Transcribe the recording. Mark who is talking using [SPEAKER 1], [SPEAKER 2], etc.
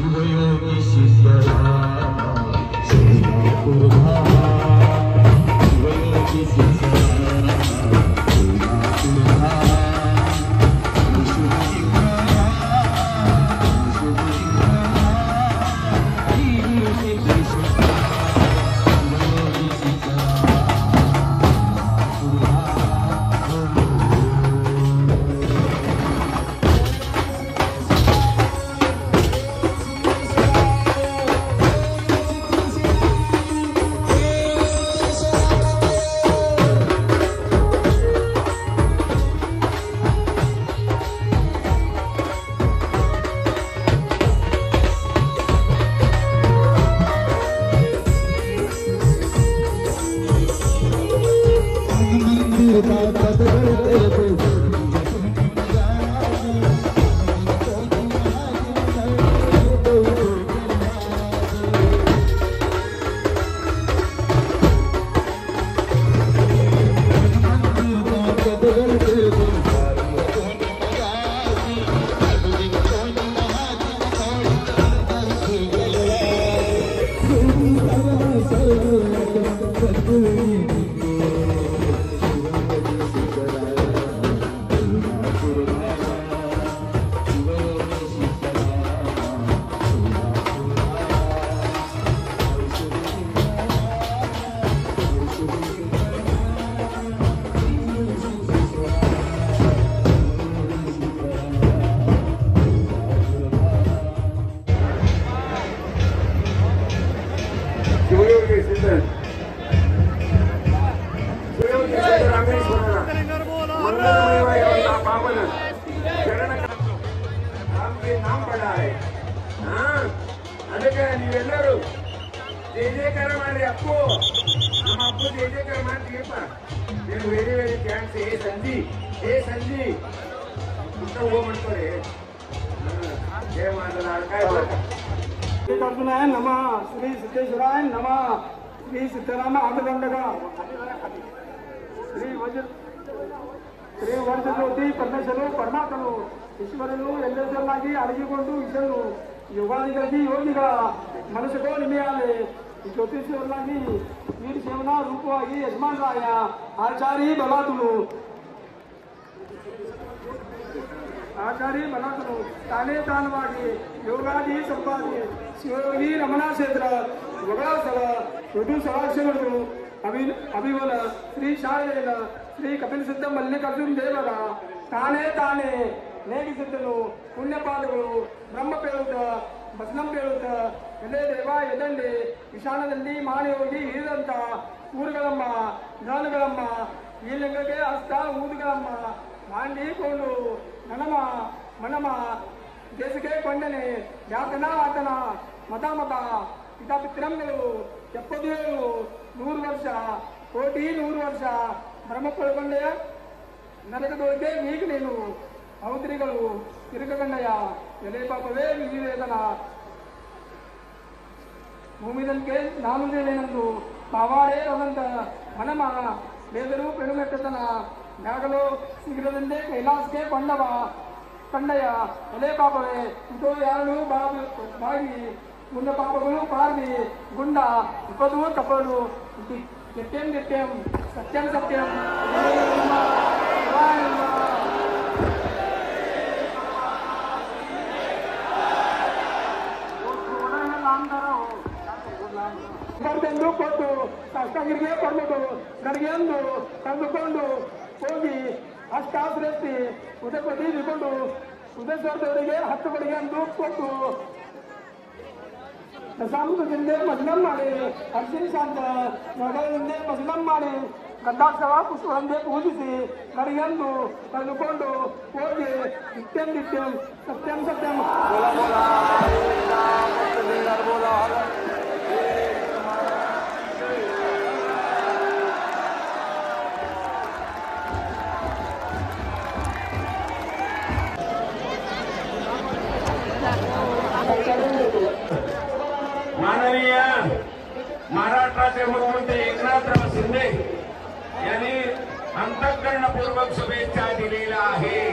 [SPEAKER 1] Shiva Yogi Sisya Rama, Shiva Yogi
[SPEAKER 2] Sisya Rama, Shiva Yogi te, te, ಸಿದ್ದರಾಮೇಶ್ವರನ ಮಂಗಳಮಯವಾದ ಪಾವನ ಶರಣ ನಮಗೆ ನಾಮ ಪಡಾರೆ ಹಾ ಅದಕ್ಕೆ ನೀವೆಲ್ಲರೂ ಜಯ ಜಯಕಾರ ಮಾಡ್ರಿ ಅಪ್ಪು ನಮ್ಮ ಅಪ್ಪು ಜಯ ಜಯಕಾರ ಮಾಡ್ತೀಯಪ್ಪ ನೀವು ವೆರಿ ವೆರಿ ಥ್ಯಾಂಕ್ಸ್ ಏ ಸಂಜಿ ಏ ಸಂಜಿ ಪುಟ್ಟ ಹೋಗ್ಬಿಡ್ತಾರೆ ಜಯ ಮಾತನಾಡ ಕಾಯ್
[SPEAKER 3] మల్లికార్జునాయ నమ శ్రీ సిద్ధేశ్వరాయ నమ శ్రీ సిద్ధరామ ఆటదండగా శ్రీ వజ్ర ಶ್ರೀ ವರ್ಷಜ್ಯೋತಿ ಪರಮೇಶ್ವರು ಪರಮಾತ್ಮನು ಈಶ್ವರನು ಎಲ್ಲೆಲ್ಲರಾಗಿ ಅಡಗಿಕೊಂಡು ಇದ್ದರು ಯುಗಾದಿಗಾಗಿ ಯೋಗಿಗಳ ಮನಸ್ಸುಗೋ ನಿಮೆಯಾಲೆ ಈ ಜ್ಯೋತಿಷ್ಯವರಾಗಿ ವೀರ ಸೇವನ ರೂಪವಾಗಿ ಯಜಮಾನರಾಯ ಆಚಾರಿ ಬಲಾತುಲು ಆಚಾರಿ ಬಲಾತುಲು ತಾನೇ ತಾನವಾಗಿ ಯೋಗಾದಿ ಸಂಪಾದಿ ಶಿವಯೋಗಿ ರಮಣ ಕ್ಷೇತ್ರ ಸ್ಥಳ ಋತು ಸದಾಶಿವರು ಅಭಿ, ಅಭಿವನ, ಶ್ರೀ ಶಾಲೆಯ, ಶ್ರೀ ಕಪಿಲ ಸಿದ್ಧ ಮಲ್ಲಿಕಾರ್ಜುನ ದೇವರ ತಾನೇ ತಾನೇ ನೇಗಿಸಿದ್ದನು ಪುಣ್ಯಪಾದಗಳು ಬ್ರಹ್ಮ ಪೇಳುತ್ತ ಭಸ್ನಂ ಪೇಳುತ್ತ ಎಲೆ ದೇವ ಎದಂಡೆ ವಿಶಾಲದಲ್ಲಿ ಮಾನಯೋಗಿ ಇರಿದಂತ ಊರುಗಳಮ್ಮ, ಜ್ಞಾನಗಳಮ್ಮ ಈ ಲಿಂಗಕ್ಕೆ ಹಸ್ತ ಊದುಗಳಮ್ಮ ಮಾಂಡಿಕೊಂಡು ನನಮ ಮನಮ ದೇಶಕ್ಕೆ ಕೊಂಡನೆ ಯಾತನ ಆತನ ಮತ ಮತ ಪಿತಾ ಪಿತೃಗಳು ಎಪ್ಪತ್ತೇಳು ನೂರು ವರ್ಷ ಕೋಟಿ ನೂರು ವರ್ಷ ಬ್ರಹ್ಮಪೊಳಗೊಂಡೆ ನರಕದೊಳಗೆ ಈಗ ನೀನು ಔದ್ರಿಗಳು ತಿರುಗಗಣ್ಣಯ್ಯ ಎಲೆ ಪಾಪವೇ ವಿವೇದನ ಭೂಮಿದಲ್ಕೆ ನಾನು ದೇವೇನೆಂದು ಪಾವಾಡೇ ರವಂತ ಮನಮ ಬೇದರು ಪೆರುಮೆಟ್ಟತನ ಮ್ಯಾಗಲು ಶೀಘ್ರದಿಂದೇ ಕೈಲಾಸಕ್ಕೆ ಕೊಂಡವ ಕಂಡಯ್ಯ ಎಲೆ ಪಾಪವೇ ಇದು ಯಾರು ಬಾವಿ ಬಾಗಿ ಮುಂದೆ ಪಾಪಗಳು ಪಾರ್ವಿ ಗುಂಡ ಇಪ್ಪದು ತಪ್ಪಲು ಗೆಟ್ಟೆಂ ಗೆಟ್ಟೆಂ ಸತ್ಯಂ ಸತ್ಯಂ ಶಿವಾಯ ನಮಃ. ಬರ್ದೆಂದು ಕೊಟ್ಟು ಕಷ್ಟಗಿರಿಗೆ ಕೊಡ್ಬೋದು ಗಡಿಗೆಂದು ತಂದುಕೊಂಡು ಹೋಗಿ ಅಷ್ಟಾಶ್ರಯಿಸಿ ಉದಯಪತಿ ಇಟ್ಕೊಂಡು ಉದಯೇಶ್ವರದವರಿಗೆ ಹತ್ತು ಬಡಿಗೆ ಅಂದು ಕೊಟ್ಟು ದಶಾಂಶದಿಂದೆ ಮಜನಂ ಮಾಡಿ ಅರ್ಶಿನ ಶಾಂತ ನಗರದಿಂದೆ ಮಜನಂ ಮಾಡಿ ಗಂಧಾಕ್ಷರ ಪುಷ್ಪದಂದೆ ಪೂಜಿಸಿ ಕಡೆಯಂದು ಕಳೆದುಕೊಂಡು ಹೋಗಿ ನಿತ್ಯಂ ನಿತ್ಯಂ ಸತ್ಯಂ ಸತ್ಯಂ.
[SPEAKER 2] दरम्यान महाराष्ट्राचे मुख्यमंत्री एकनाथराव शिंदे यांनी अंतःकरणपूर्वक शुभेच्छा दिलेल्या आहे